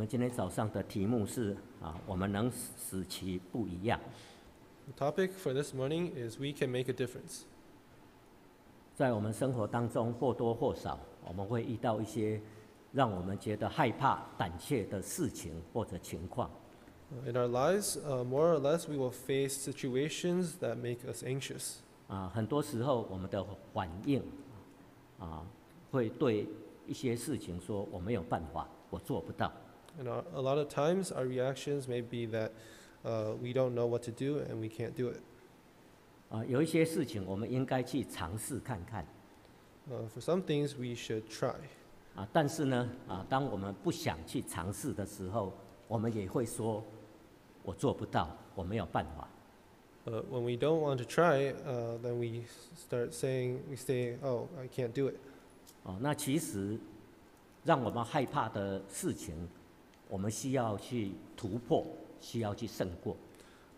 们今天早上的题目是啊，我们能使其不一样。The topic for this morning is We Can Make a Difference. 在我们生活当中或多或少，我们会遇到一些让我们觉得害怕、胆怯的事情或者情况。Uh, In our lives, uh, more or less, we will face situations that make us anxious. 啊，很多时候我们的反应啊，会对一些事情说我没有办法，我做不到。And a lot of times, our reactions may be that uh, we don't know what to do and we can't do it. 啊，有一些事情我们应该去尝试看看 Uh, for some things, we should try. 啊，但是呢，啊，当我们不想去尝试的时候，我们也会说，我做不到，我没有办法。But when we don't want to try, uh, then we start saying, we say, oh, I can't do it. 哦，那其实让我们害怕的事情，我们需要去突破，需要去胜过。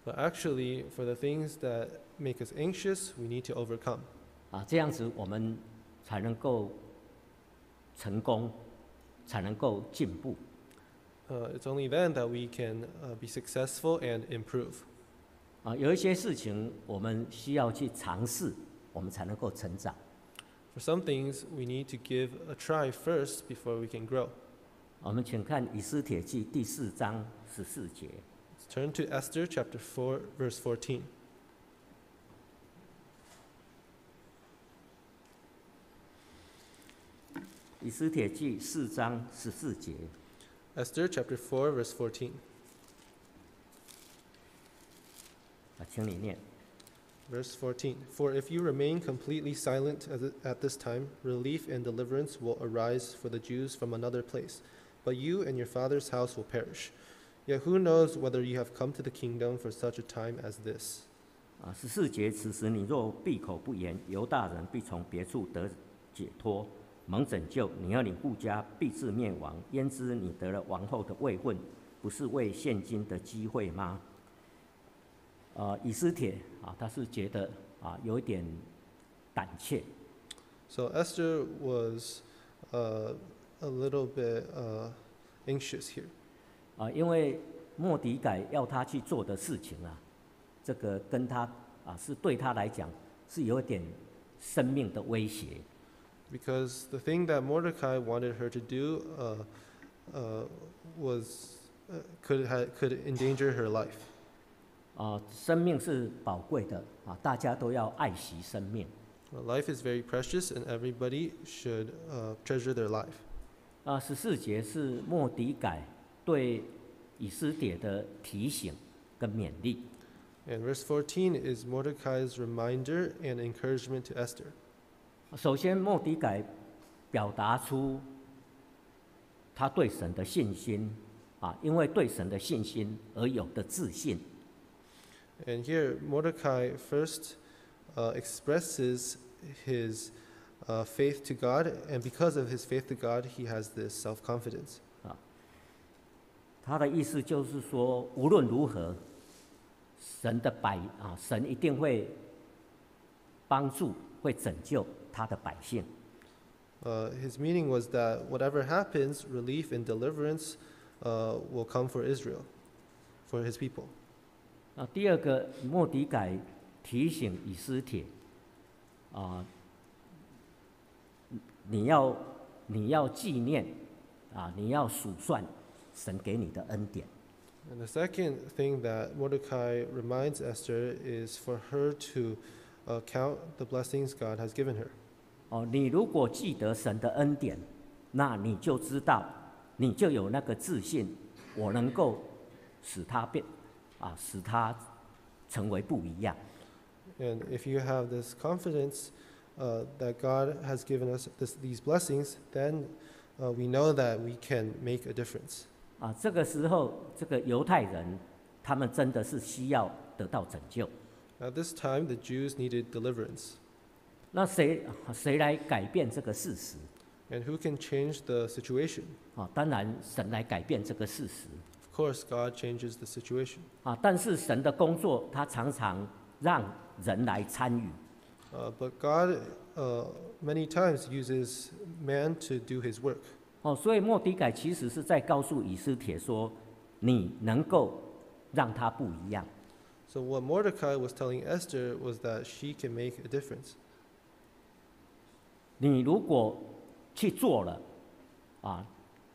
But actually, for the things that make us anxious, we need to overcome. 啊，这样子我们才能够成功，才能够进步。Uh, it's only then that we can uh, be successful and improve. 啊，有一些事情我们需要去尝试，我们才能够成长。For some things, we need to give a try first before we can grow. 我们请看《以斯帖记》第四章十四节。 Let's turn to Esther chapter 4, verse 14. 以斯帖记四章十四节， Esther chapter 4, verse 14. 啊，请你念。 Verse 14 For if you remain completely silent as it- at this time, relief and deliverance will arise for the Jews from another place, But you and your father's house will perish. Yet who knows whether you have come to the kingdom for such a time as this? 啊，十四节，此时你若闭口不言，犹大人必从别处得解脱，蒙拯救；你和你顾家必至灭亡。焉知你得了王后的位分，不是为现今的机会吗？啊，以斯帖啊，他是觉得啊有一点胆怯 So Esther was uh, a little bit uh, anxious here 啊，因为莫迪改要他去做的事情啊，这个跟他啊是对他来讲是有一点生命的威胁。 because the thing that Mordecai wanted her to do uh, uh, was uh, could ha- could endanger her life. 啊，生命是宝贵的啊，大家都要爱惜生命 Well, life is very precious, and everybody should uh, treasure their life. 啊。十四节是莫迪改对以斯帖的提醒跟勉励 And verse 14 is Mordecai's reminder and encouragement to Esther. 首先，莫迪改表达出他对神的信心啊，因为对神的信心而有的自信 And here, Mordecai first uh, expresses his uh, faith to God, and because of his faith to God, he has this self confidence. 他的意思就是说，无论如何，神的百啊，神一定会帮助、会拯救他的百姓。 Uh, his meaning was that whatever happens, relief and deliverance uh, will come for Israel, for his people. 啊，第二个，莫迪改提醒以斯帖，啊， 你要你要纪念，啊，你要数算神给你的恩典。And the second thing that Mordecai reminds Esther is for her to uh, count the blessings God has given her. 哦，你如果记得神的恩典，那你就知道，你就有那个自信，我能够使他变，啊，使他成为不一样。And if you have this confidence uh, that God has given us this, these blessings, then uh, we know that we can make a difference. 啊，这个时候，这个犹太人，他们真的是需要得到拯救。 At this time, the Jews needed deliverance. 那谁谁来改变这个事实？ And who can change the situation? 啊，当然神来改变这个事实 Of course, God changes the situation. 啊，但是神的工作，他常常让人来参与 Uh, but God uh, many times uses man to do his work. 哦，所以莫迪改其实是在告诉以斯帖说，你能够让他不一样。 So what Mordecai was telling Esther was that she can make a difference. 你如果去做了，啊，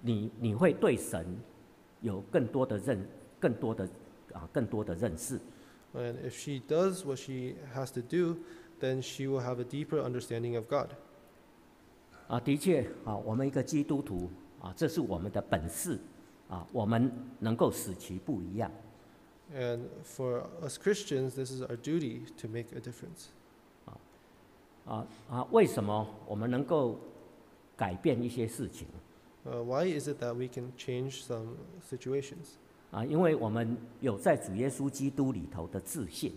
你你会对神有更多的认，更多的啊，更多的认识。 And if she does what she has to do, then she will have a deeper understanding of God. 啊，的确啊，我们一个基督徒啊，这是我们的本事啊，我们能够使其不一样。And for us Christians, this is our duty to make a difference. 啊啊啊，为什么我们能够改变一些事情 Uh, why is it that we can change some situations? 啊？因为我们有在主耶稣基督里头的自信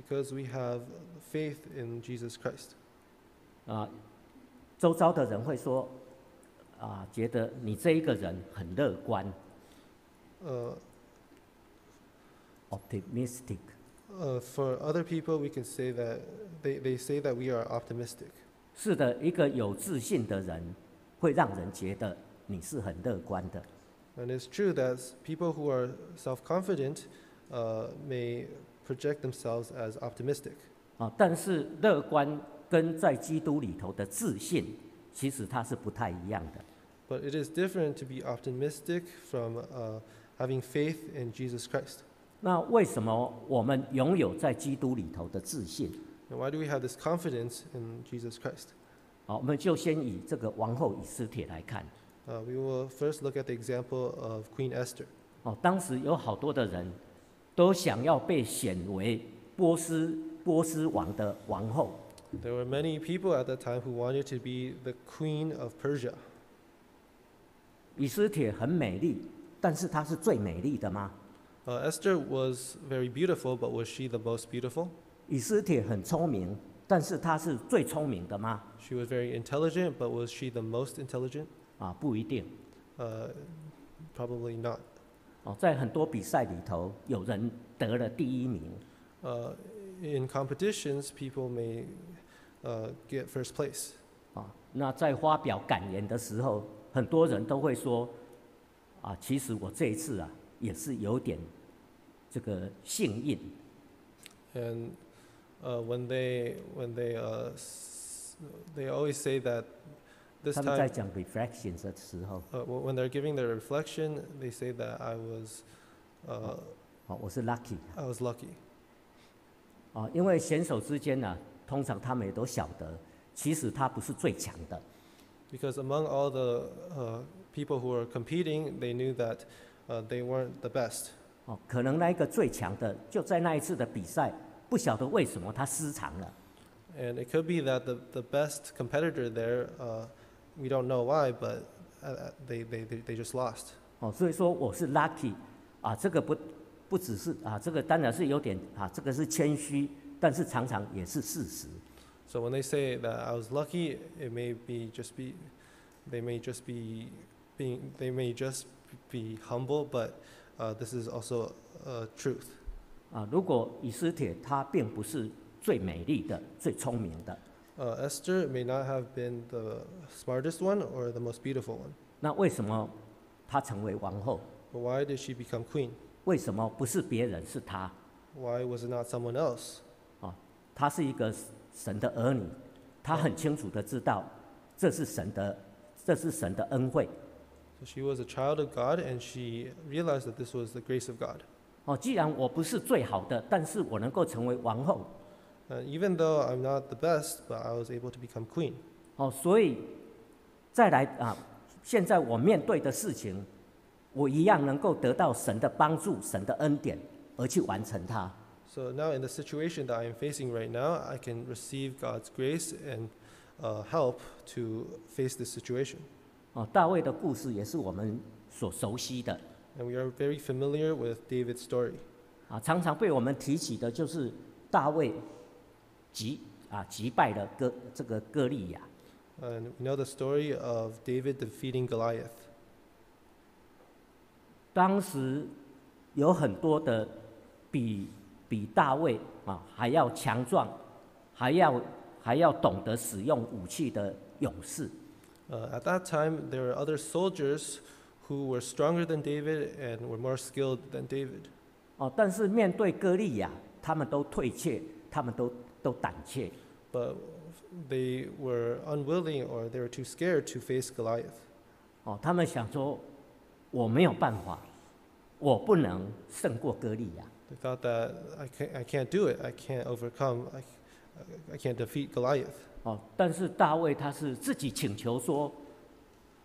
Because we have faith in Jesus Christ. 啊。周遭的人会说啊，觉得你这一个人很乐观 Uh, ，optimistic。 uh, for other people, we can say that they, they say that we are optimistic. 是的，一个有自信的人会让人觉得你是很乐观的。 And it's true that s- people who are self-confident uh, may project themselves as optimistic. 啊，但是乐观跟在基督里头的自信，其实它是不太一样的。 But it is different to be optimistic from uh, having faith in Jesus Christ. 那为什么我们拥有在基督里头的自信？ And why do we have this confidence in Jesus Christ? 好，我们就先以这个王后以斯帖来看。 Uh, we will first look at the example of Queen Esther. 哦，当时有好多的人 都想要被选为波斯波斯王的王后。There were many people at that time who wanted to be the queen of Persia. 以斯帖很美丽，但是她是最美丽的吗？Uh, Esther was very beautiful, but was she the most beautiful? 以斯帖很聪明，但是她是最聪明的吗？She was very intelligent, but was she the most intelligent? 啊，不一定。Uh, probably not. 哦，在很多比赛里头，有人得了第一名，Uh, in competitions, people may uh, get first place. 啊，那在发表感言的时候，很多人都会说，啊，其实我这一次啊，也是有点这个幸运，And uh, when they when they uh, s- they always say that this 他们在 time 讲 reflections 的时候， uh, wh- when they're giving their reflection, they say that I was uh, 哦，我是 lucky， I was lucky 啊，因为选手之间呢、通常他们也都晓得，其实他不是最强的， because among all the uh, people who were competing, they knew that uh, they weren't the best. 哦，可能那一个最强的就在那一次的比赛，不晓得为什么他失常了， And it could be that the, the best competitor there, uh, we don't know why, but uh, uh, they, they, they, they just lost. 哦，所以说我是 lucky，啊，这个不不只是啊，这个当然是有点啊，这个是谦虚，但是常常也是事实。 So when they say that I was lucky, it may be just be, they may just be being, they may just be humble, but uh, this is also uh, truth. 啊，如果以斯帖她并不是最美丽的、最聪明的， Uh, Esther may not have been the smartest one or the most beautiful one, 那为什么她成为王后？ but why did she become queen? 为什么不是别人，是她？ Why was it not someone else? 她是一个神的儿女，她很清楚的知道这是神的，这是神的恩惠。 So she was a child of God, and she realized that this was the grace of God. 哦，既然我不是最好的，但是我能够成为王后， And even though I'm not the best, but I was able to become queen. 哦，所以再来啊，现在我面对的事情，我一样能够得到神的帮助、神的恩典，而去完成它。 So now, in the situation that I am facing right now, I can receive God's grace and uh, help to face this situation. 哦，大卫的故事也是我们所熟悉的 And we are very familiar with David's story. 啊，常常被我们提起的就是大卫 击啊击败了哥这个哥利亚。And we know the story of David defeating Goliath. 当时有很多的比比大卫啊还要强壮，还要还要懂得使用武器的勇士。Uh, at that time, there were other soldiers who were stronger than David and were more skilled than David. 哦，但是面对歌利亚，他们都退却，他们都都胆怯。But they were unwilling or they were too scared to face Goliath. 哦，他们想说，我没有办法，我不能胜过歌利亚。They thought that I can't, I can't do it. I can't overcome. I, I can't defeat Goliath. 哦，但是大卫他是自己请求说，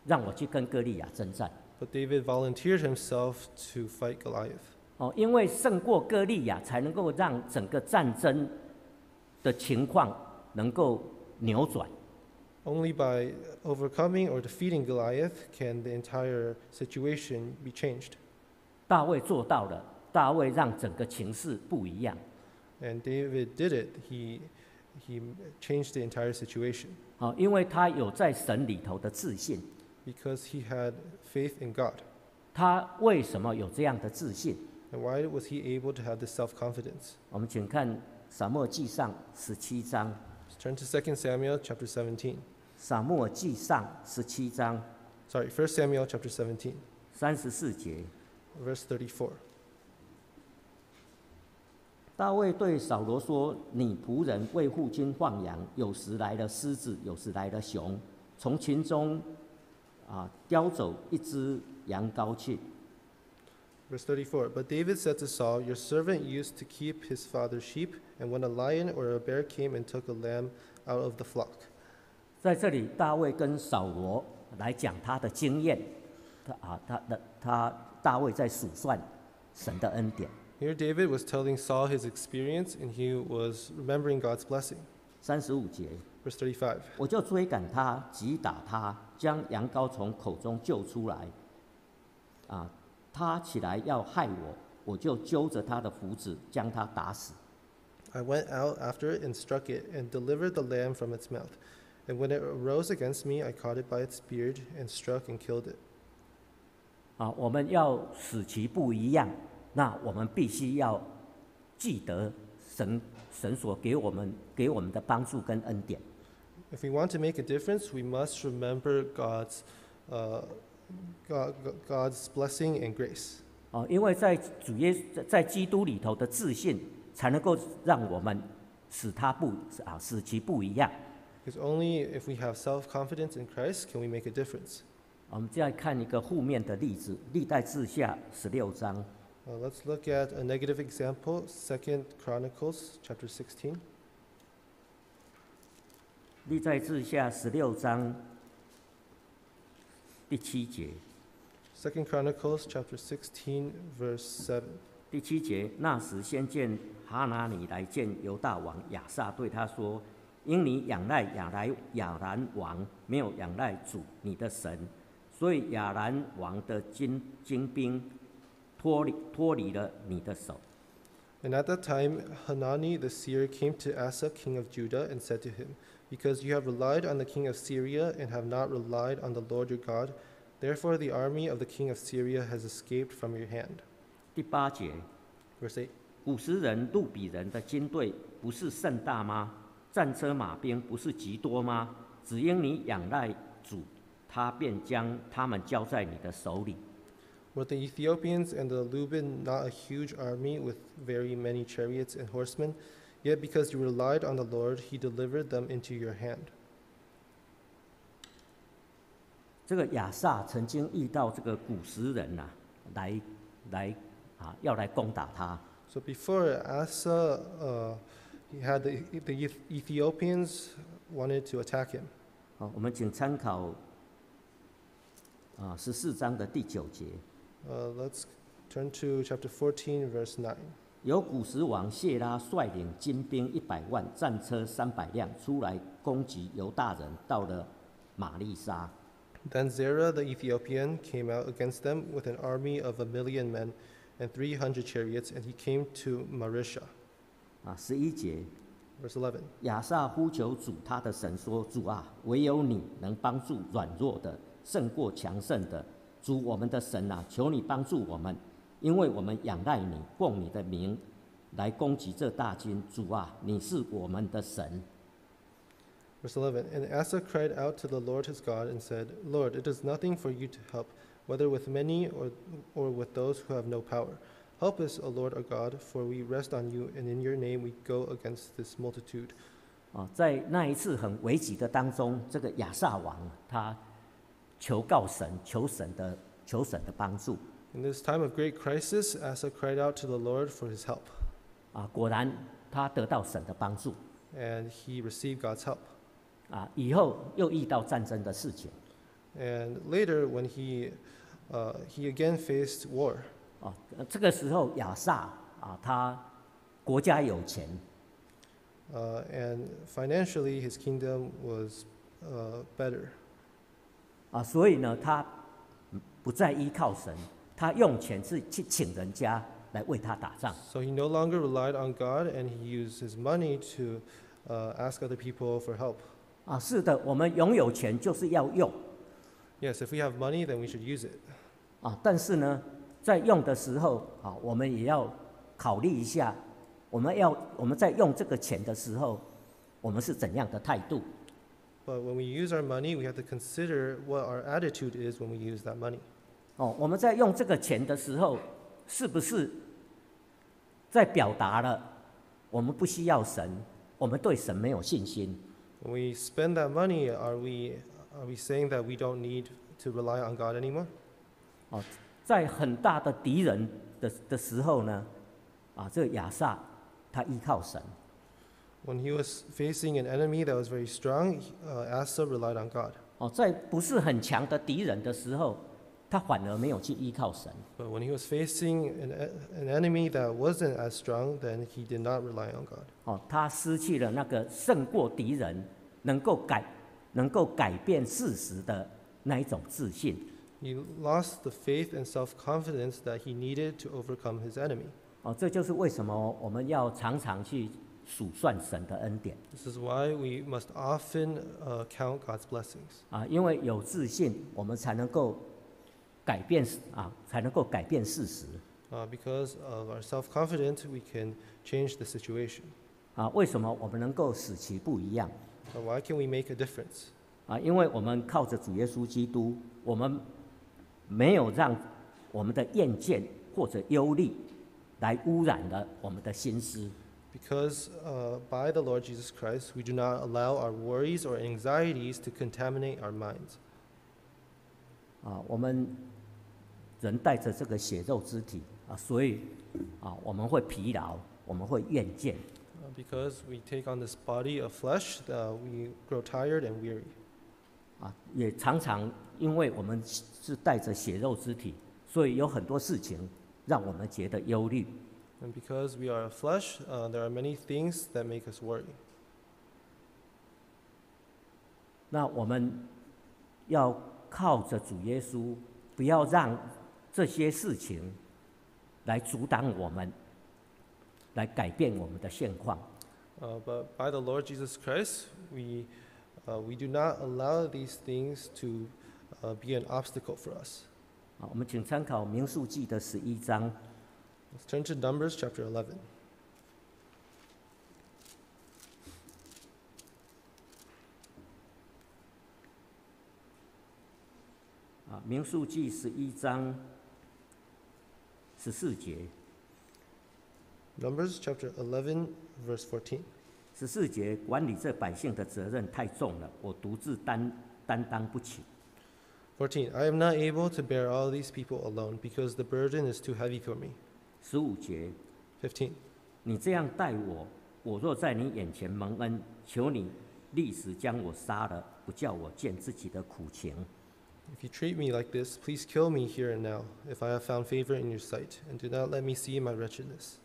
让我去跟歌利亚征战。But David volunteered himself to fight Goliath 哦，因为胜过歌利亚，才能够让整个战争的情况能够扭转。Only by overcoming or defeating Goliath can the entire situation be changed. 大卫做到了，大卫让整个情势不一样。And David did it. He, he changed the entire situation 好，因为他有在神里头的自信。because he had faith in God. 他为什么有这样的自信？And why was he able to have this self confidence? 我们请看撒母耳记上十七章，Turn to 2 Samuel chapter 17. 撒母耳记上十七章 Sorry, 1 Samuel chapter 17, 三十四节，verse 34. 大卫对扫罗说：“你仆人为父亲放羊，有时来了狮子，有时来了熊，从群中啊叼走一只羊羔去。Verse 34 But David said to Saul, Your servant used to keep his father's sheep, and when a lion or a bear came and took a lamb out of the flock. ”在这里，大卫跟扫罗来讲他的经验，他啊他的他大卫在数算神的恩典。 Here, David was telling Saul his experience, and he was remembering God's blessing. 三十五节， Verse 35我就追赶他，击打他，将羊羔从口中救出来。啊， 他起来要害我，我就揪着他的胡子，将他打死。I went out after it and struck it, and delivered the lamb from its mouth. And when it arose against me, I caught it by its beard, and struck and killed it. 啊，我们要使其不一样，那我们必须要记得神神所给我们给我们的帮助跟恩典。If we want to make a difference, we must remember God's, uh, God, God's blessing and grace. 啊，因为在主耶在在基督里头的自信，才能够让我们使他不啊使其不一样。 Because only if we have self confidence in Christ can we make a difference. 我们再看一个负面的例子，《历代志下》十六章， Uh, let's look at a negative example, Second Chronicles chapter 16. 《历代志下》十六章 第七节，Second Chronicles chapter sixteen verse seven 第七节，那时先见哈拿尼来见犹大王亚撒，对他说：“因你仰赖亚来亚兰王，没有仰赖主你的神，所以亚兰王的精精兵脱离脱离了你的手。And at that time, Hanani the seer came to Asa, king of Judah, and said to him, Because you have relied on the king of Syria and have not relied on the Lord your God, therefore the army of the king of Syria has escaped from your hand. ”第八节， Verse 8. 古时人、路比人的军队不是甚大吗？战车马兵不是极多吗？只因你仰赖主，他便将他们交在你的手里。 Were the Ethiopians and the Luban not a huge army with very many chariots and horsemen? Yet because you relied on the Lord, he delivered them into your hand. 这个亚萨曾经遇到这个古时人呐、来来啊，要来攻打他。 So before Asa, uh, he had the, the Eth- Ethiopians wanted to attack him. 好，我们请参考啊十四章的第九节， Uh, let's turn to chapter 14, verse 9. 有古时王谢拉率领精兵一百万，战车三百辆，出来攻击犹大人，到了玛丽莎。Then Zerah the Ethiopian came out against them with an army of a million men and three hundred chariots, and he came to Marisha. 啊，十一节，Verse 11. 亚萨呼求主他的神说：“主啊，唯有你能帮助软弱的，胜过强盛的。主我们的神啊，求你帮助我们，因为我们仰赖你，奉你的名来攻击这大军。主啊，你是我们的神。” Verse 11 And Asa cried out to the Lord his God and said, Lord, it is nothing for you to help, whether with many or, or with those who have no power. Help us, O Lord our God, for we rest on you, and in your name we go against this multitude. 啊，在那一次很危急的当中，这个亚萨王他求告神，求神的求神的帮助 In this time of great crisis, Asa cried out to the Lord for his help, 啊，果然他得到神的帮助 and he received God's help. 啊，以后又遇到战争的事情 And later, when he, uh, he again faced war, 啊，呃这个时候亚萨啊，他国家有钱 uh, and financially his kingdom was uh, better. 啊，所以呢，他不再依靠神， 他用钱是去请人家来为他打仗 So he no longer relied on God, and he used his money to uh, ask other people for help. 啊。是的，我们拥有钱就是要用 Yes, if we have money, then we should use it. 啊，但是呢，在用的时候啊，我们也要考虑一下，我们要我们在用这个钱的时候，我们是怎样的态度 But when we use our money, we have to consider what our attitude is when we use that money. 哦？我们在用这个钱的时候，是不是在表达了我们不需要神，我们对神没有信心？When we spend that money, are we, are we saying that we don't need to rely on God anymore? 哦，在很大的敌人的的时候呢，啊，这个亚萨他依靠神，When he was facing an enemy that was very strong, uh, Asa relied on God. 哦，在不是很强的敌人的时候，他反而没有去依靠神。But when he was facing an, e- an enemy that wasn't as strong, then he did not rely on God. 哦，他失去了那个胜过敌人、能够改、能够改变事实的那一种自信。He lost the faith and self confidence that he needed to overcome his enemy. 哦，这就是为什么我们要常常去数算神的恩典 This is why we must often uh, count God's blessings. 啊，因为有自信，我们才能够改变啊，才能够改变事实 Uh, because of our self confidence, we can change the situation. 啊。为什么我们能够使其不一样 Uh, why can we make a difference? 啊？因为我们靠着主耶稣基督，我们没有让我们的厌倦或者忧虑来污染了我们的心思。Because uh, by the Lord Jesus Christ, we do not allow our worries or anxieties to contaminate our minds. 啊，我们人带着这个血肉之体啊，所以啊，我们会疲劳，我们会厌倦 Uh, because we take on this body of flesh, uh, we grow tired and weary. 啊，也常常因为我们是带着血肉之体，所以有很多事情让我们觉得忧虑 And because we are flesh, uh, there are many things that make us worry. 那我们要靠着主耶稣，不要让这些事情来阻挡我们，来改变我们的现况。Uh, but by the Lord Jesus Christ, we, uh, we do not allow these things to uh, be an obstacle for us. 啊，我们请参考民数记的十一章 Let's turn to Numbers chapter eleven. 啊，民数记十一章十四节，Numbers chapter eleven verse fourteen 十四节管理这百姓的责任太重了，我独自担担当不起。Fourteen, I am not able to bear all these people alone because the burden is too heavy for me. 十五节，Fifteen. 你这样待我，我若在你眼前蒙恩，求你立时将我杀了，不叫我见自己的苦情。If you treat me like this, please kill me here and now, if I have found favor in your sight, and do not let me see my wretchedness.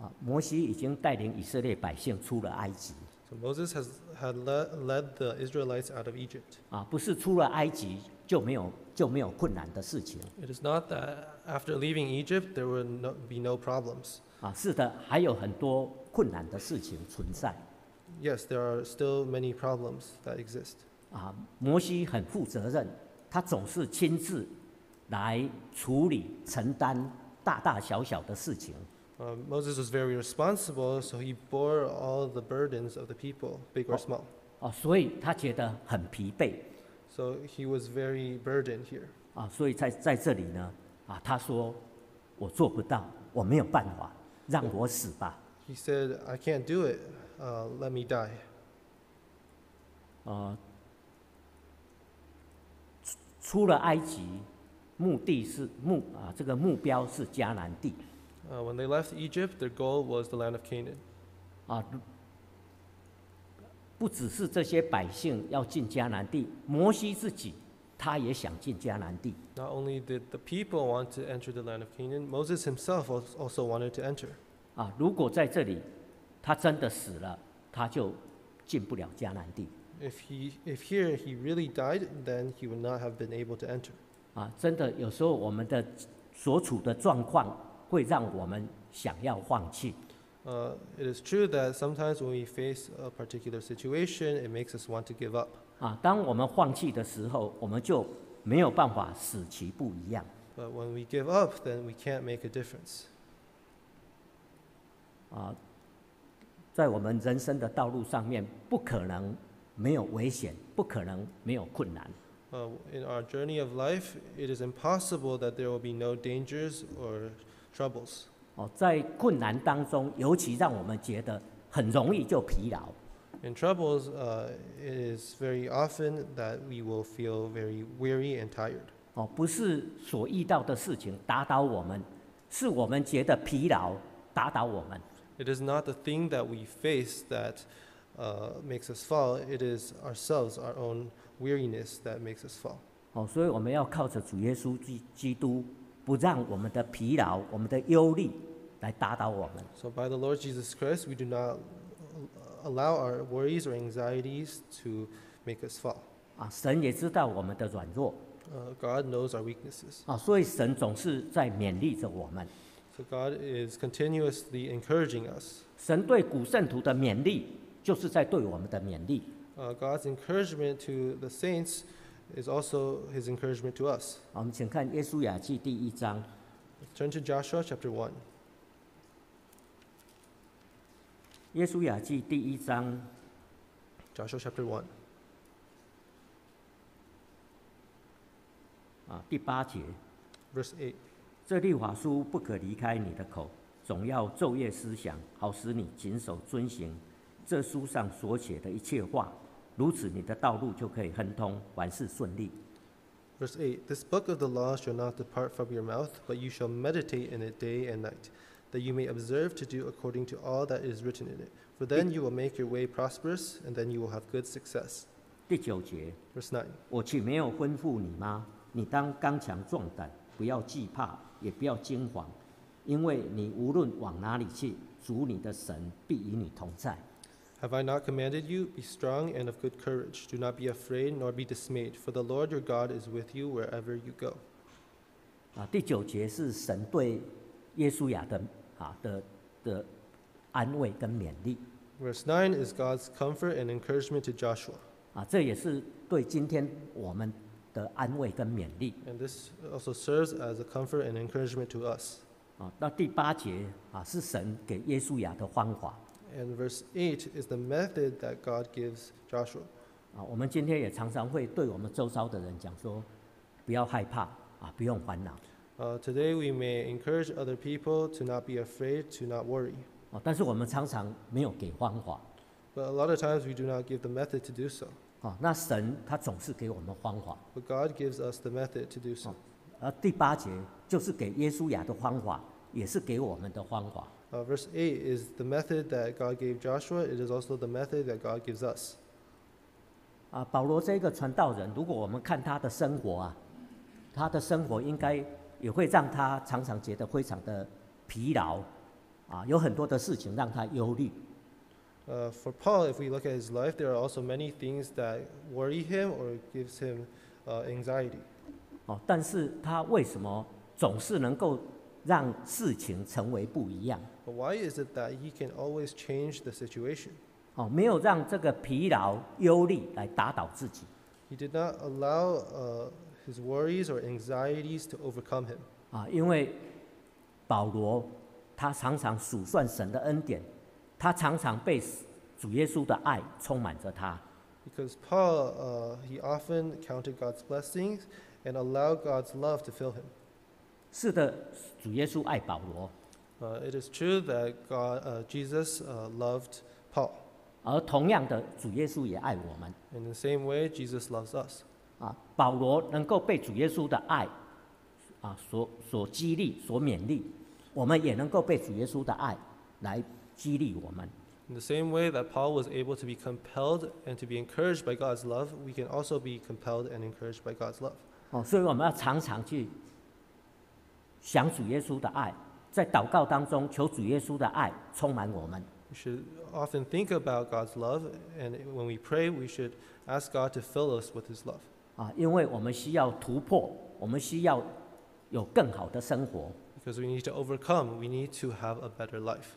啊，摩西已经带领以色列百姓出了埃及， So Moses has had led, led the Israelites out of Egypt. 啊，不是出了埃及就没有就没有困难的事情， It is not that after leaving Egypt there will no, be no problems. 啊，是的，还有很多困难的事情存在。 Yes, there are still many problems that exist. 啊，摩西很负责任，他总是亲自来处理、承担大大小小的事情。Um, Moses was very responsible, so he bore all the burdens of the people, big or Oh. small. 哦，所以他觉得很疲惫 So he was very burdened here. 啊，所以在在这里呢，啊，他说我做不到，我没有办法，让我死吧。He said, I can't do it. Uh, let me die. 呃，出出了埃及，目的是目啊，这个目标是迦南地 Uh, when they left Egypt, their goal was the land of Canaan. 啊，不只是这些百姓要进迦南地，摩西自己他也想进迦南地 Not only did the people want to enter the land of Canaan, Moses himself also wanted to enter. 啊。如果在这里他真的死了，他就进不了迦南地 If he, if here he really died, then he would not have been able to enter. 啊。真的，有时候我们的所处的状况会让我们想要放弃 Uh, it is true that sometimes when we face a particular situation, it makes us want to give up. 啊。当我们放弃的时候，我们就没有办法使其不一样 But when we give up, then we can't make a difference. 啊。在我们人生的道路上面，不可能 没有危险，不可能没有困难 Uh, in our journey of life, it is impossible that there will be no dangers or troubles. 哦。在困难当中，尤其让我们觉得很容易就疲劳 In troubles, uh, it is very often that we will feel very weary and tired. 哦，不是所遇到的事情打倒我们，是我们觉得疲劳打倒我们。It is not the thing that we face that uh, makes us fall, it is ourselves, our own weariness that makes us fall. 哦，所以我们要靠着主耶稣基基督，不让我们的疲劳、我们的忧虑来打倒我们。 So, by the Lord Jesus Christ, we do not allow our worries or anxieties to make us fall. 啊，神也知道我们的软弱 Uh, God knows our weaknesses. 啊，所以神总是在勉励着我们。 So, God is continuously encouraging us. 神对古圣徒的勉励， 就是在对我们的勉励。Uh, God's encouragement to the saints is also his encouragement to us. 好我们请看《耶稣雅记》第一章，Turn to Joshua chapter 1.《耶稣雅记》第一章 Joshua chapter 1. 啊第八节。Verse 8. 这律法书不可离开你的口，总要昼夜思想，好使你谨守遵行这书上所写的一切话。如此，你的道路就可以亨通，凡事顺利。Verse 8 This book of the law shall not depart from your mouth, but you shall meditate in it day and night, that you may observe to do according to all that is written in it. For then you will make your way prosperous, and then you will have good success. 第九节，Verse 9我岂没有吩咐你吗？你当刚强壮胆，不要惧怕，也不要惊惶，因为你无论往哪里去，主你的神必与你同在。Have I not commanded you? Be strong and of good courage. Do not be afraid, nor be dismayed, for the Lord your God is with you wherever you go. 啊，第九节是神对耶稣亚的啊的的安慰跟勉励。 Verse 9 is God's comfort and encouragement to Joshua. 啊，这也是对今天我们的安慰跟勉励 And this also serves as a comfort and encouragement to us. 啊。那第八节啊，是神给耶稣亚的方法 And verse 8 is the method that God gives Joshua. 啊。我们今天也常常会对我们周遭的人讲说，不要害怕啊，不用烦恼 Uh, today, we may encourage other people to not be afraid, to not worry. 啊，但是我们常常没有给方法 But a lot of times, we do not give the method to do so. 啊。那神他总是给我们方法， But God gives us the method to do so. 而第八节就是给耶稣亚的方法，也是给我们的方法 Uh, verse 8 is the method that God gave Joshua, it is also the method that God gives us. 啊。保罗这个传道人，如果我们看他的生活啊，他的生活应该也会让他常常觉得非常的疲劳啊，有很多的事情让他忧虑 Uh, for Paul, if we look at his life, there are also many things that worry him or gives him uh, anxiety. 哦。但是他为什么总是能够让事情成为不一样？But why is it that he can always change the situation? 哦，没有让这个疲劳、忧虑来打倒自己 He did not allow uh, his worries or anxieties to overcome him. 啊，因为保罗他常常数算神的恩典，他常常被主耶稣的爱充满着他。Because Paul, uh, he often counted God's blessings and allowed God's love to fill him. 是的，主耶稣爱保罗，Uh, it is true that God, uh, Jesus uh, loved Paul. 而同样的，主耶稣也爱我们。In the same way, Jesus loves us. 啊，保罗能够被主耶稣的爱啊所所激励、所勉励，我们也能够被主耶稣的爱来激励我们。In the same way that Paul was able to be compelled and to be encouraged by God's love, we can also be compelled and encouraged by God's love. 哦，所以我们要常常去想主耶稣的爱，在祷告当中求主耶稣的爱充满我们。 We should often think about God's love, and when we pray, we should ask God to fill us with His love. 啊，因为我们需要突破，我们需要有更好的生活。 Because we need to overcome, we need to have a better life.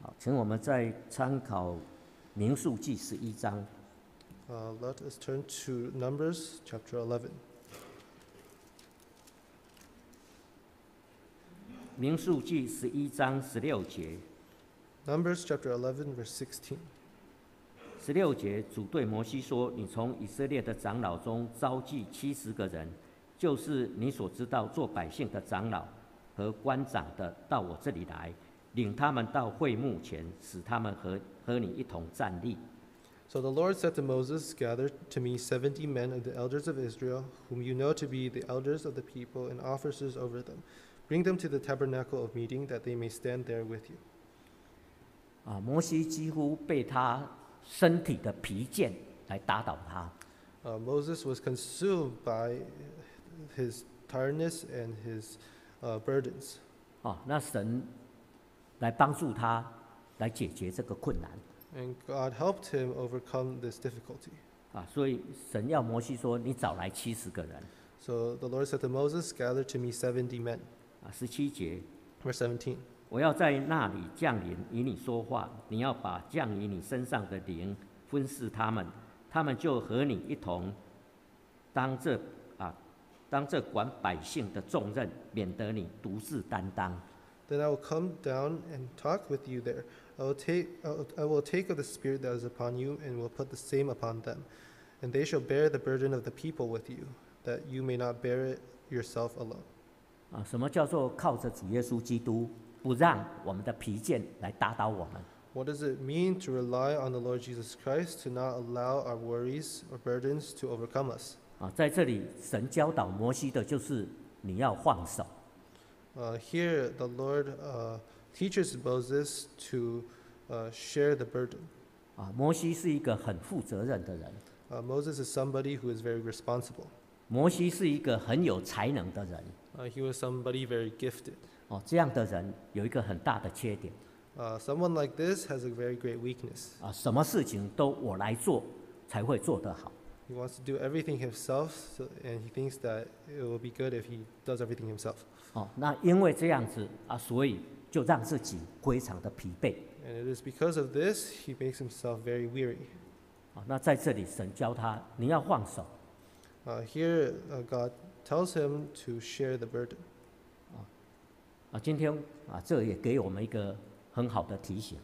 好，请我们再参考民数记十一章。 Uh, let us turn to Numbers chapter 11. 民数记十一章十六节，Numbers chapter eleven verse sixteen 十六节，主对摩西说：“你从以色列的长老中召集七十个人，就是你所知道做百姓的长老和官长的，到我这里来，领他们到会幕前，使他们和和你一同站立。So the Lord said to Moses, Gather to me seventy men of the elders of Israel, whom you know to be the elders of the people and officers over them. Bring them to the tabernacle of meeting, that they may stand there with you. ”啊，摩西几乎被他身体的疲倦来打倒他。 Uh, Moses was consumed by his tiredness and his uh, burdens. 啊，那神来帮助他来解决这个困难。 And God helped him overcome this difficulty. 啊，所以神要摩西说：“你找来七十个人。 So the Lord said to Moses, Gather to me seventy men. ” 啊，十七节， Verse 17. 我要在那里降临，与你说话。你要把降于你身上的灵分示他们，他们就和你一同当这啊，当这管百姓的重任，免得你独自担当。 Then I will come down and talk with you there. I will take, I will- I will take of the Spirit that is upon you and will put the same upon them. And they shall bear the burden of the people with you, that you may not bear it yourself alone. 啊，什么叫做靠着主耶稣基督，不让我们的疲倦来打倒我们？What does it mean to rely on the Lord Jesus Christ, to not allow our worries or burdens to overcome us? 啊，在这里神教导摩西的就是你要放手。Uh, here, the Lord uh, teaches Moses to uh, share the burden. 啊，摩西是一个很负责任的人，Uh, Moses is somebody who is very responsible. 摩西是一个很有才能的人。Uh, he was somebody very gifted. 哦，这样的人有一个很大的缺点 Uh, someone like this has a very great weakness. 啊，什么事情都我来做才会做得好 He wants to do everything himself, so, and he thinks that it will be good if he does everything himself. 哦。那因为这样子啊，所以就让自己非常的疲惫 And it is because of this he makes himself very weary. 啊。那在这里神教他你要放手 Uh, here, uh, God tells him to share the burden. 啊。今天啊，这也给我们一个很好的提醒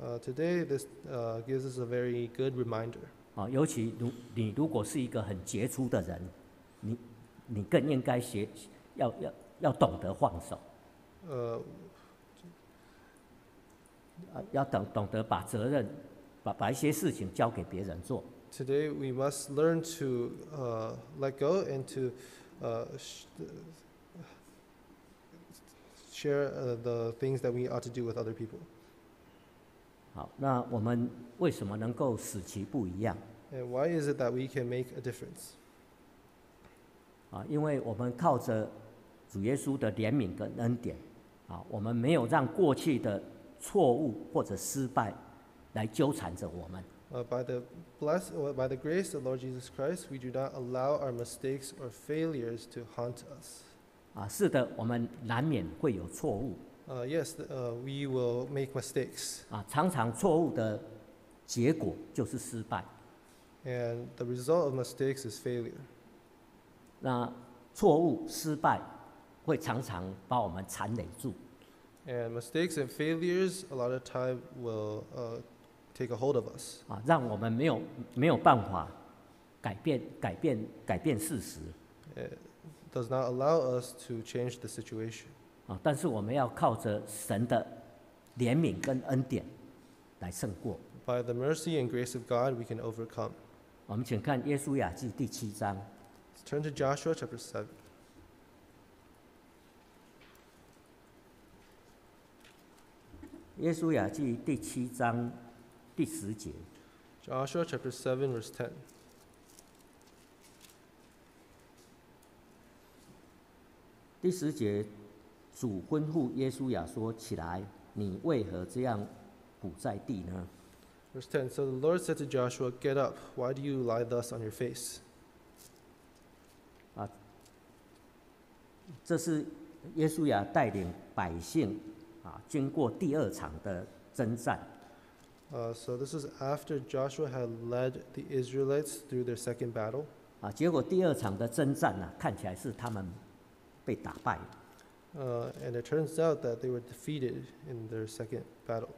Uh, today, this uh, gives us a very good reminder. 啊，尤其如你如果是一个很杰出的人，你你更应该学要要要懂得放手 Uh, 啊，要懂懂得把责任把把一些事情交给别人做。today, we must learn to uh, let go and to uh, sh- share uh, the things that we ought to do with other people. 好，那我们为什么能够使其不一样 And why is it that we can make a difference? 啊？因为我们靠着主耶稣的怜悯跟恩典啊，我们没有让过去的错误或者失败来纠缠着我们 Uh, by the bless, or by the grace of Lord Jesus Christ, we do not allow our mistakes or failures to haunt us. 啊。是的，我们难免会有错误 Uh, yes, th- uh, we will make mistakes, 啊，常常错误的结果就是失败。 and the result of mistakes is failure. 那错误失败会常常把我们缠累住 And mistakes and failures, a lot of time, will uh, take a hold of us. 啊，让我们没有没有办法改变改变改变事实 It does not allow us to change the situation. 啊，但是我们要靠着神的怜悯跟恩典来胜过。By the mercy and grace of God, we can overcome. 我们请看《耶稣雅记》第七章，Let's turn to Joshua chapter 7.《耶稣雅记》第七章第十节。Joshua chapter seven verse ten. 第十节，主吩咐耶稣亚说：“起来，你为何这样伏在地呢？Verse 10 So the Lord said to Joshua, Get up, why do you lie thus on your face? 啊这是耶稣亚带领百姓啊，经过第二场的征战 Uh, so this is after Joshua had led the Israelites through their second battle. 啊，结果第二场的征战呢、看起来是他们被打败。Uh, and it turns out that they were defeated in their second battle.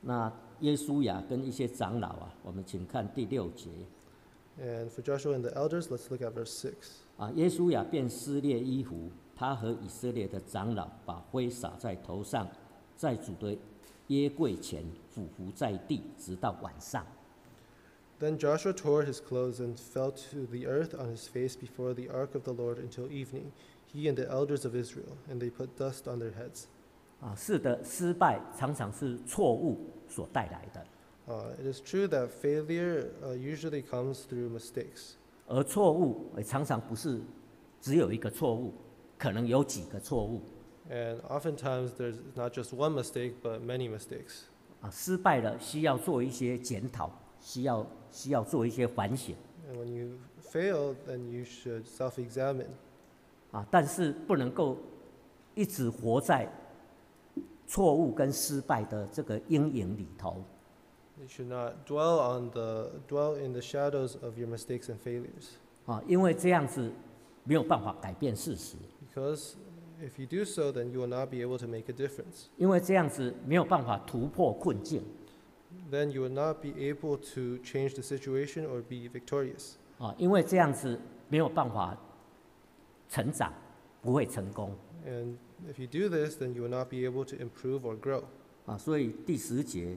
那耶稣雅跟一些长老啊，我们请看第六节 And for Joshua and the elders, let's look at verse six. 啊，耶稣雅便撕裂衣服，他和以色列的长老把灰撒在头上，在主的约柜前俯伏在地，直到晚上。 Then Joshua tore his clothes and fell to the earth on his face before the ark of the Lord until evening, he and the elders of Israel, and they put dust on their heads. 啊，是的，失败常常是错误所带来的， Uh, it is true that failure uh, usually comes through mistakes, 而错误也常常不是只有一个错误，可能有几个错误。 and oftentimes there's not just one mistake, but many mistakes. 啊，失败了需要做一些检讨，需要需要做一些反省 And when you fail, then you should self examine. 啊，但是不能够一直活在错误跟失败的这个阴影里头 You should not dwell on the dwell in the shadows of your mistakes and failures. 啊，因为这样子没有办法改变事实，Because if you do so, then you will not be able to make a difference. 因为这样子没有办法突破困境 Then you will not be able to change the situation or be victorious. 啊，因为这样子没有办法成长，不会成功 And if you do this, then you will not be able to improve or grow. 啊。所以第十节，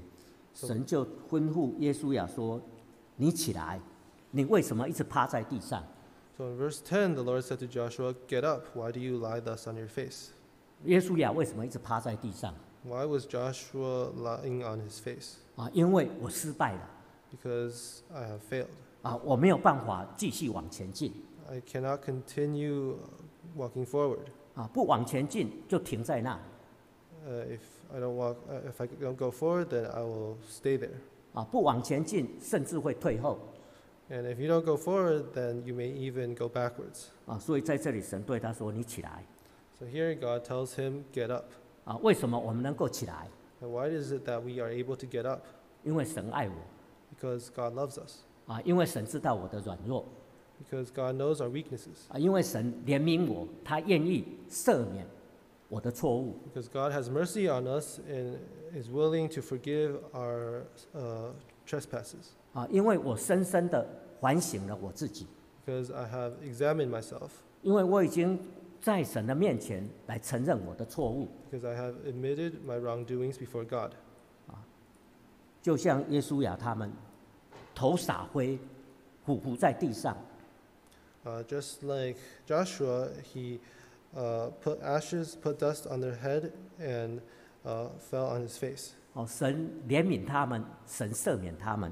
神就吩咐耶稣亚说：“你起来，你为什么一直趴在地上？” So in verse 10, the Lord said to Joshua, Get up, why do you lie thus on your face? 耶稣亚为什么一直趴在地上？ Why was Joshua lying on his face? 啊，因为我失败了 Because I have failed. 啊，我没有办法继续往前进 I cannot continue walking forward. 啊，不往前进就停在那 Uh, if I don't walk, uh, if I don't go forward, then I will stay there. 啊，不往前进甚至会退后 And if you don't go forward, then you may even go backwards. 啊，所以在这里神对他说：“你起来 So here God tells him, Get up. 啊！为什么我们能够起来？ And why is it that we are able to get up? 因为神爱我 Because God loves us. 啊，因为神知道我的软弱 Because God knows our weaknesses. 啊，因为神怜悯我，他愿意赦免我的错误 Because God has mercy on us and is willing to forgive our uh, trespasses. 啊，因为我深深的反省了我自己，Because I have examined myself. 因为我已经在神的面前来承认我的错误，Because I have admitted my wrongdoings before God. 就像耶稣亚他们头撒灰，匍匐在地上 Uh, just like Joshua, he uh, put ashes, put dust on their head, and uh, fell on his face. 哦，神怜悯他们，神赦免他们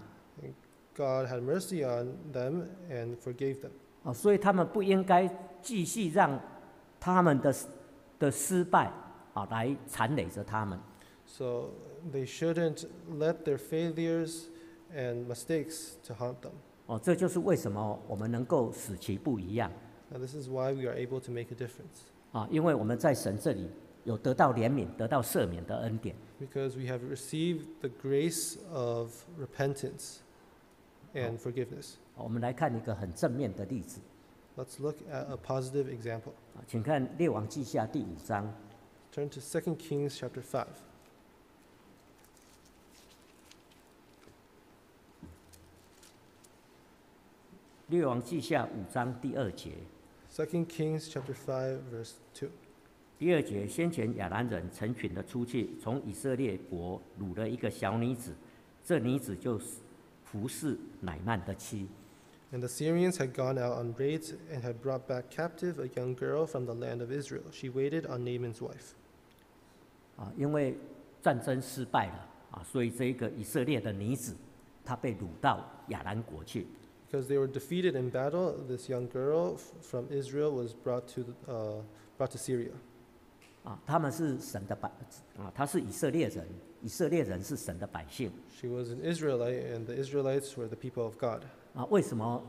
God had mercy on them and forgave them. 哦，所以他们不应该继续让他们的的失败啊来缠累着他们 So they shouldn't let their failures and mistakes to haunt them. 哦，这就是为什么我们能够使其不一样 And this is why we are able to make a difference. 啊，因为我们在神这里有得到怜悯、得到赦免的恩典 Because we have received the grace of repentance And forgiveness. 我们来看一个很正面的例子 Let's look at a positive example. 啊，请看《列王记下》第五章 Turn to 2 Kings chapter 5. 列王记下五章第二节，2 Kings chapter 5 verse 2. 第二节，先前亚兰人成群的出去，从以色列国掳了一个小女子，这女子就是服侍乃曼的妻。 And the Syrians had gone out on raids and had brought back captive a young girl from the land of Israel. She waited on Naaman's wife. 啊，因为战争失败了啊，所以这一个以色列的女子，她被掳到亚兰国去。 Because they were defeated in battle, this young girl f- from Israel was brought to, the- uh, brought to Syria. 啊，他们是神的百啊，他是以色列人，以色列人是神的百姓 She was an Israelite, and the Israelites were the people of God. 啊。为什么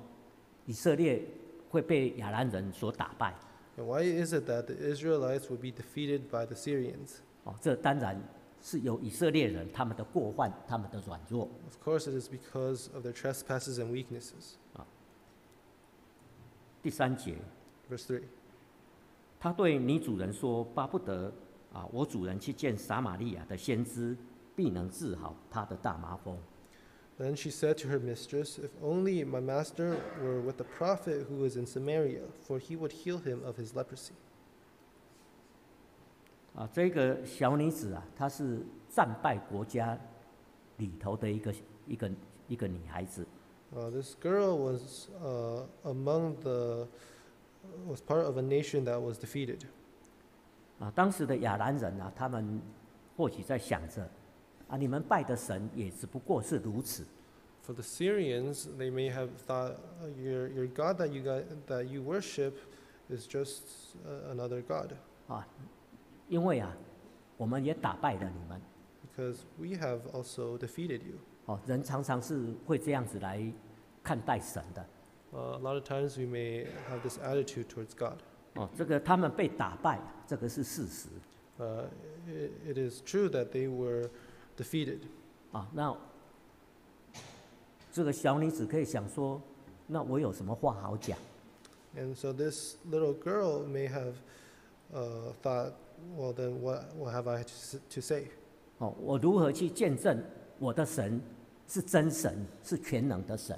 以色列会被亚兰人所打败？And why is it that the Israelites will be defeated by the Syrians? 哦，这当然是由以色列人他们的过患、他们的软弱。Of course, it is because of their trespasses and weaknesses. 啊第三节，Verse 3. 他对女主人说：“巴不得啊，我主人去见撒玛利亚的先知，必能治好他的大麻风。Then she said to her mistress, If only my master were with the prophet who is in Samaria, for he would heal him of his leprosy. ”啊，这个小女子啊，她是战败国家里头的一个一个一个女孩子。Uh, this girl was uh, among the was part of a nation that was defeated. 啊，当时的亚兰人啊，他们或许在想着，啊，你们拜的神也只不过是如此，For the Syrians, they may have thought uh, your your God that you got, that you worship is just uh, another god, 啊，因为啊，我们也打败了你们。because we have also defeated you. 哦，人常常是会这样子来看待神的。Uh, a lot of times we may have this attitude towards God. 哦，这个他们被打败，这个是事实。 Uh, it, it is true that they were defeated. 啊，那这个小女子可以想说，那我有什么话好讲？ And so this little girl may have uh, thought, well, then what, what have I to, s- to say? 哦，我如何去见证我的神是真神，是全能的神？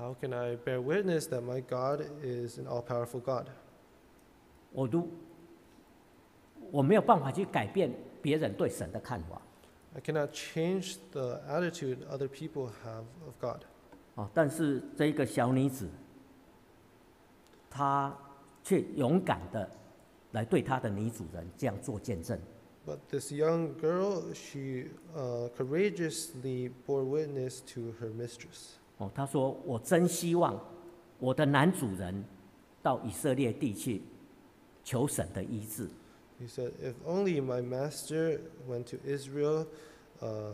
How can I bear witness that my God is an all powerful God? 我如我没有办法去改变别人对神的看法。 I cannot change the attitude other people have of God. 哦，但是这一个小女子，她却勇敢的来对她的女主人这样做见证。 But this young girl, she uh, courageously bore witness to her mistress. 哦，他说：“我真希望我的男主人到以色列地去求神的医治。He said, If only my master went to Israel uh,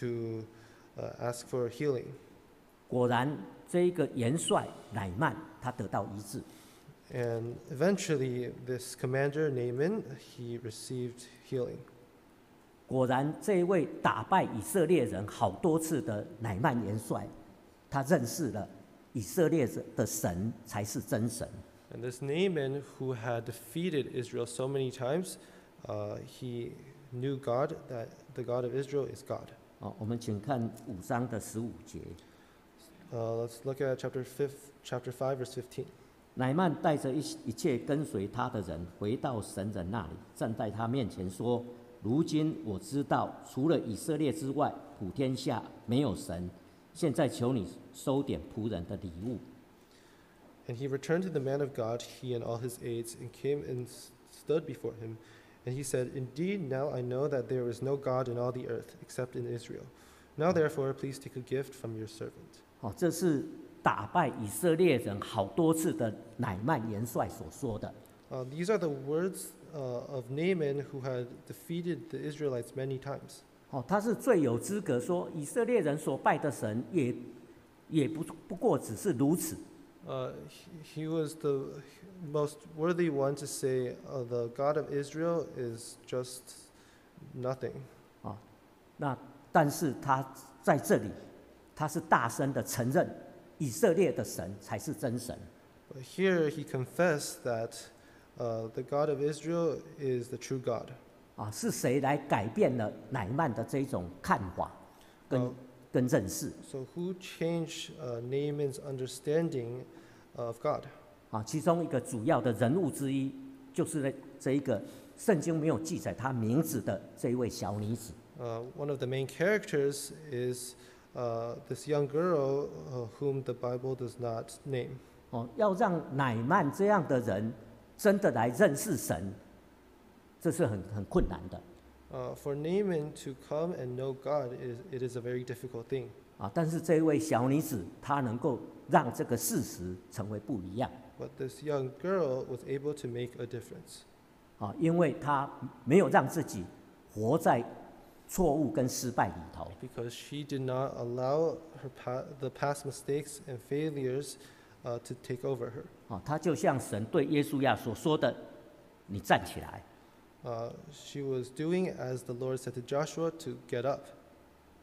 to uh, ask for healing. 果然，这一个元帅乃曼他得到医治。And eventually, this commander, Naaman, he received healing. 果然，这一位打败以色列人好多次的乃曼元帅，他认识了以色列的神才是真神。And this Naaman, who had defeated Israel so many times, uh, he knew God, that the God of Israel is God. 哦，我们请看五章的十五节。Uh, let's look at chapter, fifth, chapter five, verse fifteen. 乃曼带着一一切跟随他的人回到神人那里，站在他面前说：“如今我知道，除了以色列之外，普天下没有神。现在求你 收点仆人的礼物。 And he returned to the man of God, he and all his aides, and came and s- stood before him. And he said, Indeed, now I know that there is no God in all the earth except in Israel. Now therefore, please take a gift from your servant. ”哦，这是打败以色列人好多次的乃曼元帅所说的。 Uh, these are the words uh, of Naaman, who had defeated the Israelites many times. 哦，他是最有资格说以色列人所拜的神也 也不不过只是如此。 Uh, he, he was the most worthy one to say, uh, The God of Israel is just nothing. 那但是他在这里，他是大声的承认以色列的神才是真神。 But here he confessed that uh, the God of Israel is the true God. 啊，是谁来改变了乃曼的这种看法跟、哦 跟认识 So who changed uh, Naaman's understanding of God? 啊？其中一个主要的人物之一，就是呢这一个圣经没有记载他名字的这一位小女子 Uh, one of the main characters is uh, this young girl uh, whom the Bible does not name. 哦，要让乃曼这样的人真的来认识神，这是很很困难的 Uh, for Naaman to come and know God, is, it is a very difficult thing. 啊。但是这一位小女子，她能够让这个事实成为不一样 But this young girl was able to make a difference 啊，因为她没有让自己活在错误跟失败里头 because she did not allow her pa- the past mistakes and failures uh, to take over her. 啊，她就像神对耶稣亚所说的：“你站起来。 Uh, she was doing as the Lord said to Joshua to get up.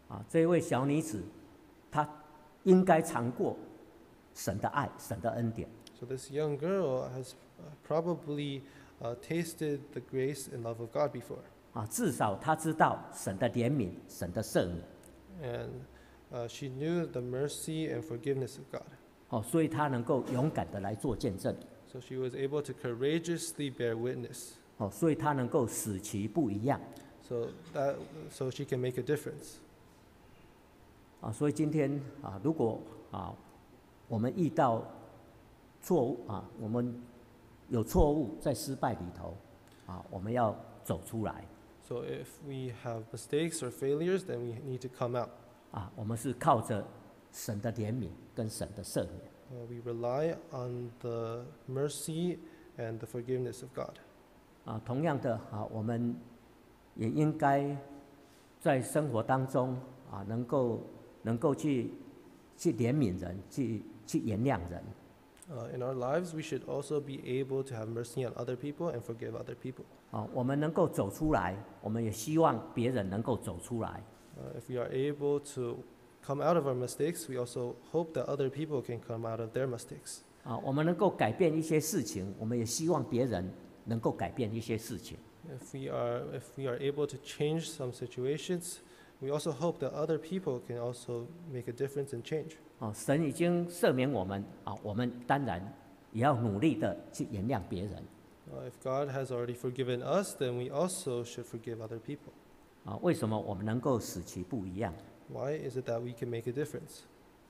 ”啊，这一位小女子，她应该尝过神的爱、神的恩典 So this young girl has uh, probably uh, tasted the grace and love of God before, 啊，至少她知道神的怜悯、神的赦免。 and uh, she knew the mercy and forgiveness of God. 哦，所以她能够勇敢的来做见证。 So she was able to courageously bear witness. 哦，所以她能够使其不一样。So that so she can make a difference. 啊，所以今天啊，如果啊，我们遇到错误啊，我们有错误在失败里头啊，我们要走出来 So if we have mistakes or failures, then we need to come out. 啊，我们是靠着神的怜悯跟神的赦免 Uh, we rely on the mercy and the forgiveness of God. 啊。同样的啊，我们也应该在生活当中啊，能够能够去去怜悯人，去去原谅人 Uh, in our lives, we should also be able to have mercy on other people and forgive other people. 啊。我们能够走出来，我们也希望别人能够走出来。Uh, if we are able to come out of our mistakes, we also hope that other people can come out of their mistakes. 啊，我们能够改变一些事情，我们也希望别人能够改变一些事情。If we are if we are able to change some situations, we also hope that other people can also make a difference and change. 啊，神已经赦免我们啊，我们当然也要努力的去原谅别人 Uh, if God has already forgiven us, then we also should forgive other people. 啊。为什么我们能够使其不一样 Why is it that we can make a difference?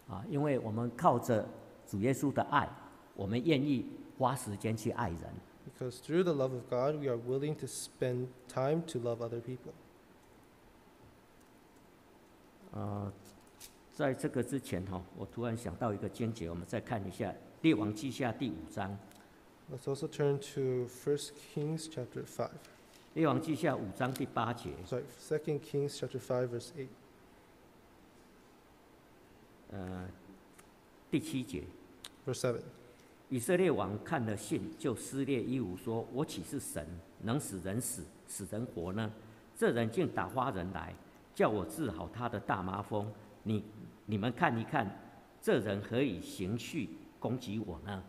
啊？因为我们靠着主耶稣的爱，我们愿意花时间去爱人 Because through the love of God, we are willing to spend time to love other people. 呃，在这个之前哈、我突然想到一个经节，我们再看一下《列王记下》第五章， Let's also turn to 1 Kings chapter 5. 《列王记下》五章第八节， Sorry, 2 Kings chapter 5, verse 8. 呃，第七节。 Verse 7. 以色列王看了信，就撕裂衣服，说：“我岂是神，能使人死，使人活呢？这人竟打发人来，叫我治好他的大麻风。你你们看一看，这人何以行序攻击我呢？”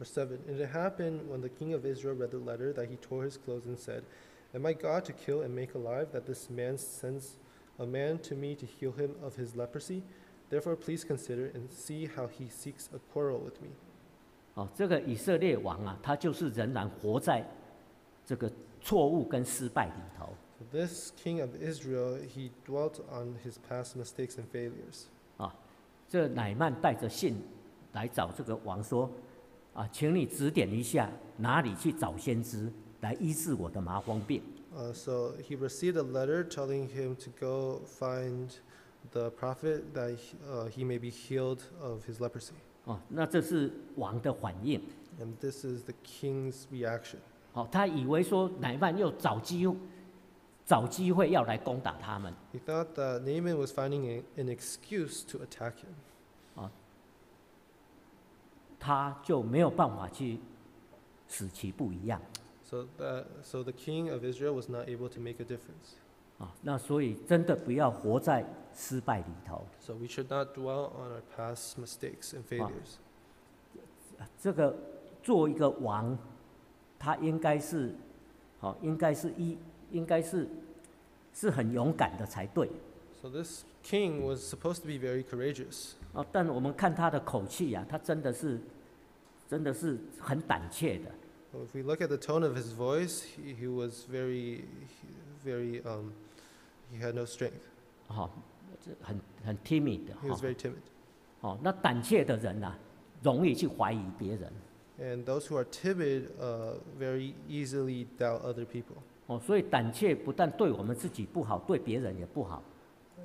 Verse 7 And it happened when the king of Israel read the letter that he tore his clothes and said, Am I God to kill and make alive that this man sends a man to me to heal him of his leprosy? Therefore, please consider and see how he seeks a quarrel with me. 哦，这个以色列王啊，他就是仍然活在这个错误跟失败里头 this king of Israel, he dwelt on his past mistakes and failures. 啊。这乃曼带着信来找这个王说：“啊，请你指点一下，哪里去找先知来医治我的麻风病。” Uh, so he received a letter telling him to go find the prophet that he, uh, he may be healed of his leprosy. 哦，那这是王的反应。And this is the king's reaction. 哦，他以为说乃曼又找机会找机会要来攻打他们。He thought that Naaman was finding a, an excuse to attack him. 他就没有办法去使其不一样 So, that, so the king of Israel was not able to make a difference. 啊。那所以真的不要活在失败里头。So we should not dwell on our past mistakes and failures. 这个做一个王，他应该是，好、应该是一应该是是很勇敢的才对 So this king was supposed to be very courageous. 啊。但我们看他的口气呀、他真的是真的是很胆怯的 if we look at the tone of his voice, he, he was very, very, um, he had no strength. 哈、这很很 timid 的 He 哈 was。very timid. 哦，那胆怯的人呐、容易去怀疑别人 And those who are timid uh, very easily doubt other people. 哦，所以胆怯不但对我们自己不好，对别人也不好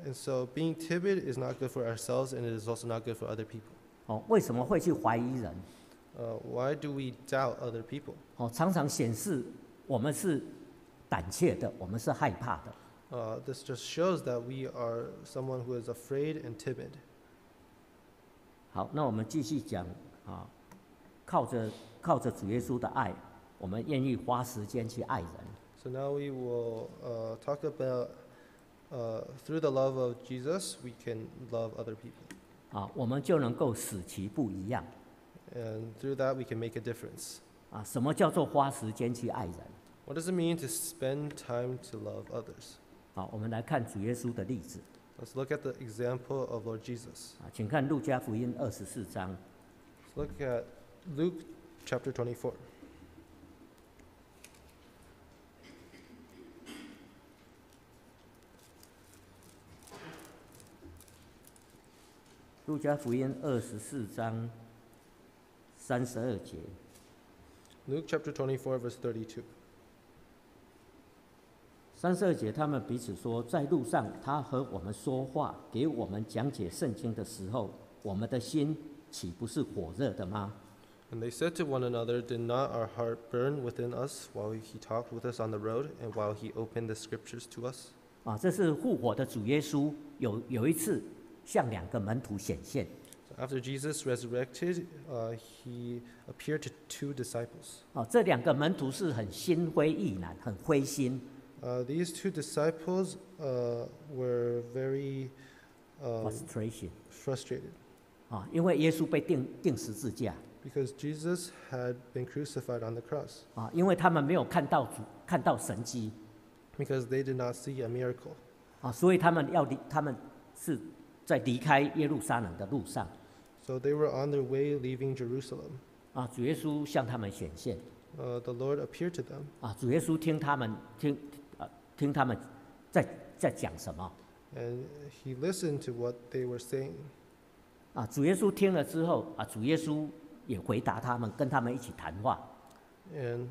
And so being timid is not good for ourselves and it is also not good for other people. 哦。为什么会去怀疑人？ Uh, why do we doubt other people? 哦，常常显示我们是胆怯的，我们是害怕的。 Uh, this just shows that we are someone who is afraid and timid. 好，那我们继续讲啊，靠着靠着主耶稣的爱，我们愿意花时间去爱人。 So now we will uh, talk about uh, through the love of Jesus, we can love other people. 啊，我们就能够使其不一样。 And through that, we can make a difference. 啊，什么叫做花时间去爱人？ What does it mean to spend time to love others? 啊，我们来看主耶稣的例子 Let's look at the example of Lord Jesus. 啊，请看路加福音二十四章 Let's look at Luke chapter 24. 路加福音二十四章三十二节。Luke chapter 24, verse 32. 三十二节，他们彼此说，在路上他和我们说话，给我们讲解圣经的时候，我们的心岂不是火热的吗？And they said to one another, Did not our heart burn within us while he talked with us on the road and while he opened the scriptures to us? 啊，这是复活的主耶稣有有一次向两个门徒显现 after Jesus resurrected, uh, he appeared to two disciples. 啊，这两个门徒是很心灰意懒，很灰心，Uh, these two disciples uh, were very um, frustration， frustrated 啊，因为耶稣被钉钉十字架， because Jesus had been crucified on the cross, 啊，因为他们没有看到主看到神迹， because they did not see a miracle. 啊，所以他们要离，他们是在离开耶路撒冷的路上， So they were on their way leaving Jerusalem. 啊，主耶稣向他们显现， Uh, the Lord appeared to them, 啊，主耶稣听他们听，啊， 听他们在在讲什么，and he listened to what they were saying. 啊，主耶稣听了之后，啊，主耶稣也回答他们，跟他们一起谈话，And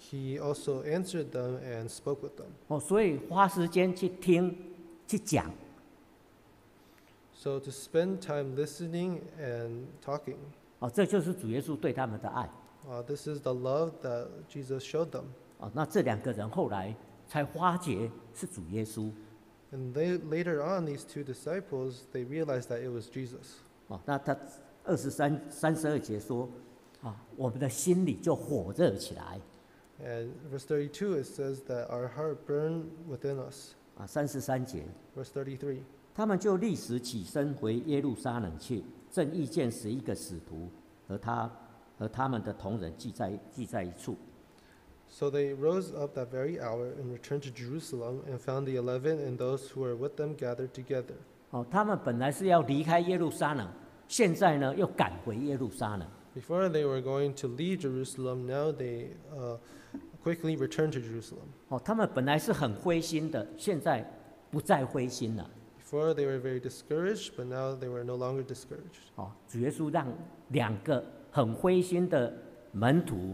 he also answered them and spoke with them. 哦，所以花时间去听，去讲，So to spend time listening and talking, 哦，这就是主耶稣对他们的爱，uh, this is the love that Jesus showed them. 哦，那这两个人后来才发觉是主耶稣，And they, later on, these two disciples, they realized that it was Jesus. 哦，那他二十三三十二节说，啊，我们的心里就火热起来，And verse thirty-two it says that our heart burned within us. 啊，三十三节，Verse thirty-three. 他们就立时起身回耶路撒冷去，正遇见十一个使徒和他和他们的同人聚在聚在一处。So they rose up that very hour and returned to Jerusalem and found the eleven and those who were with them gathered together. 哦，他们本来是要离开耶路撒冷，现在呢又赶回耶路撒冷。 Before they were going to leave Jerusalem, now they uh, quickly returned to Jerusalem. 哦，他们本来是很灰心的，现在不再灰心了。 Before they were very discouraged, but now they were no longer discouraged. 哦，主耶稣让两个很灰心的门徒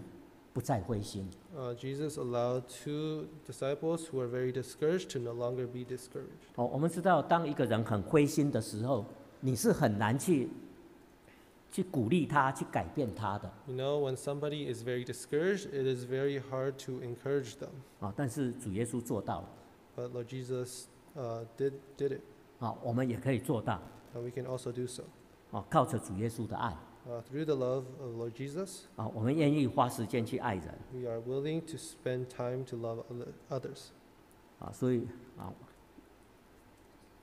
不再灰心。 Uh, Jesus allowed two disciples who were very discouraged to no longer be discouraged. 哦，我们知道，当一个人很灰心的时候，你是很难去去鼓励他，去改变他的。 You know, when somebody is very discouraged, it is very hard to encourage them. 啊、但是主耶稣做到了， But Lord Jesus uh, did, did it, 啊、我们也可以做到， and we can also do so. 啊、靠着主耶稣的爱， Uh, through the love of Lord Jesus, 啊、我们愿意花时间去爱人， we are willing to spend time to love other- others. 啊、所以啊、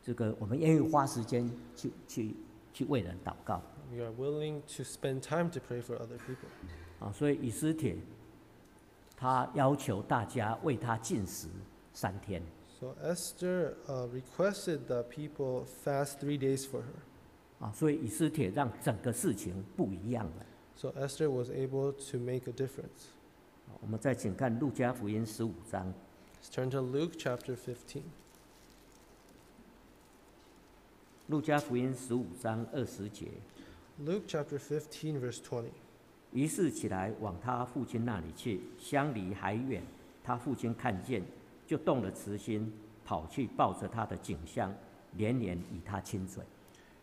这个我们愿意花时间去去去为人祷告， We are willing to spend time to pray for other people. 啊、所以以斯帖他要求大家为他禁食 三天。 So Esther uh, requested that people fast three days for her. 啊，所以以斯帖让整个事情不一样了。So Esther was able to make a difference. 啊我们再请看路加福音十五章，Let's turn to Luke chapter fifteen. 路加福音十五章二十节。Luke chapter fifteen verse twenty. 于是起来往他父亲那里去，相离还远。他父亲看见，就动了慈心，跑去抱着他的颈项，连连与他亲嘴。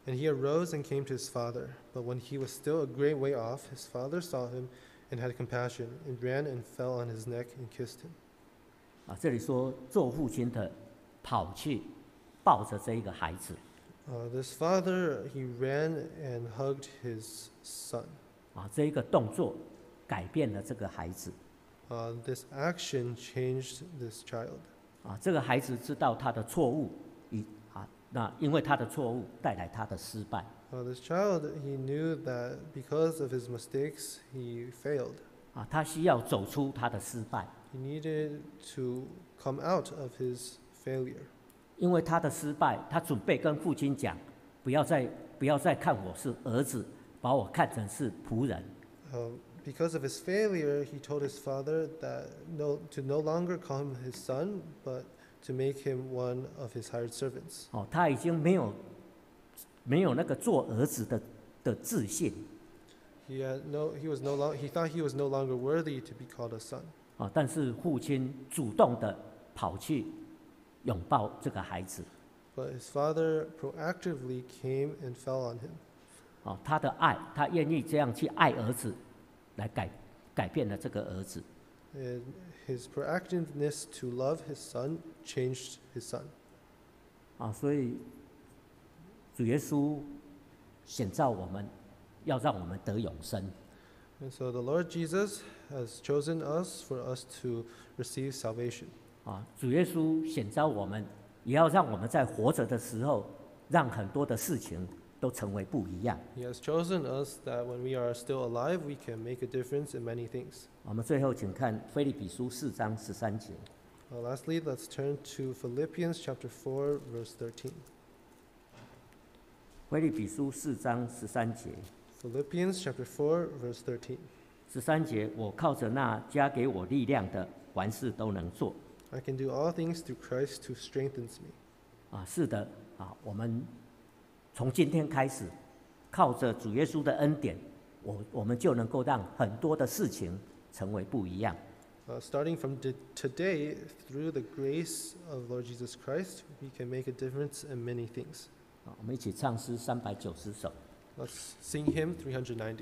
And he arose and came to his father. But when he was still a great way off, his father saw him and had compassion, and ran and fell on his neck and kissed him. 啊，这里说做父亲的跑去抱着这一个孩子， Uh, this father, he ran and hugged his son. 啊，这一个动作改变了这个孩子。 Uh, this action changed this child. 啊，这个孩子知道他的错误，与啊， 那因为他的错误带来他的失败。Uh, this child, he knew that because of his mistakes, he failed. 啊，他需要走出他的失败，He needed to come out of his failure. 因为他的失败，他准备跟父亲讲，不要再不要再看我是儿子，把我看成是仆人。Um, because of his failure, he told his father that no, to no longer call him his son, but to make him one of his hired servants. 哦，他已经没有没有那个做儿子的的自信。He had no, he was no long, he thought he was no longer worthy to be called a son. 啊，但是父亲主动的跑去拥抱这个孩子。But his father proactively came and fell on him. 啊，他的爱，他愿意这样去爱儿子，来改改变了这个儿子。And his proactiveness to love his son changed his son. 啊，所以主耶稣显召我们，要让我们得永生。 And so the Lord Jesus has chosen us for us to receive salvation. 啊，主耶稣显召我们，也要让我们在活着的时候，让很多的事情 都成为不一样。He has chosen us that when we are still alive, we can make a difference in many things. 我们最后请看菲利比书四章十三节。Uh, lastly, let's turn to Philippians chapter four, verse thirteen. 菲利比书四章十三节，Philippians chapter four, verse thirteen. 十三节，我靠着那加给我力量的，凡事都能做。I can do all things through Christ who strengthens me. 啊，是的，啊，我们从今天开始，靠着主耶稣的恩典，我我们就能够让很多的事情成为不一样。Uh, starting from today, through the grace of Lord Jesus Christ, we can make a difference in many things. 好，我们一起唱诗三百九十首。Let's sing hymn 390.